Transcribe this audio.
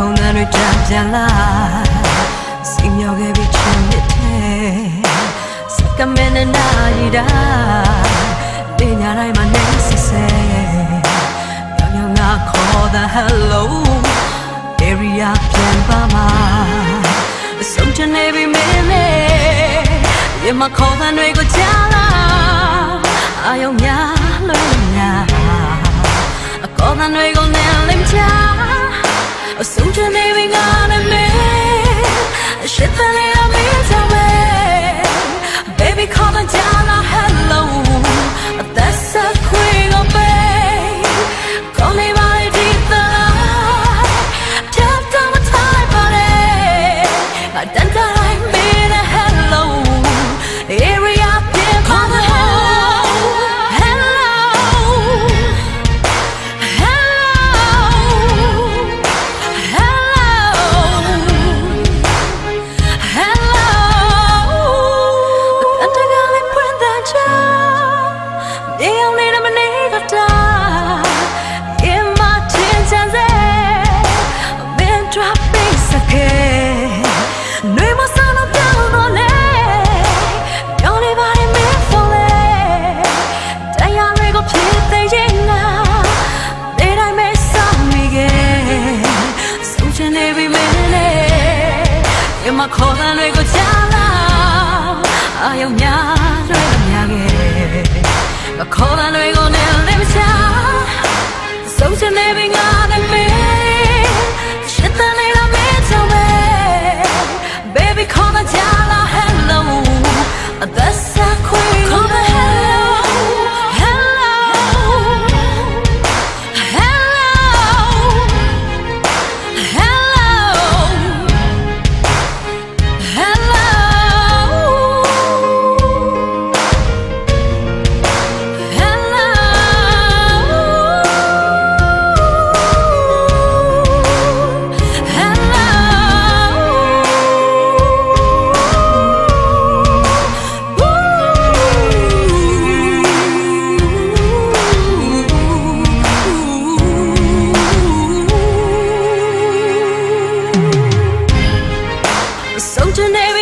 တွေတန်ပြန်လာစီမြော်ခဲ့ပြီးချင်မြစ်တဲ့စကမင်းနဲ့နာရီတာနေညာတိုင်းမှာနေစစ်ဆဲပြောင်ပြောင်ငါခေါ် the hello area ပြန်ပါမှာဆုံးချင်နေပြီမင်းနဲ့ရမခေါ်တဲ့တွေကိုကြားလာအာယုံများ မခေါ်တဲ့တွေကိုကြားလာအာယုံများလွယ်များခဲ့ငါခေါ်တဲ့တွေကိုနဲ့လည်းမချဆုံးချင်နေပြီ ဆုံးချ